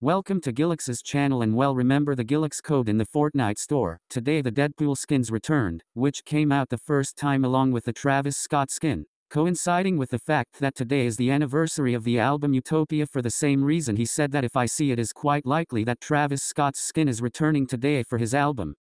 Welcome to Guillex's channel and well remember the Guillex code in the Fortnite store. Today the Deadpool skins returned, which came out the first time along with the Travis Scott skin. Coinciding with the fact that today is the anniversary of the album Utopia for the same reason he said that if I see it is quite likely that Travis Scott's skin is returning today for his album.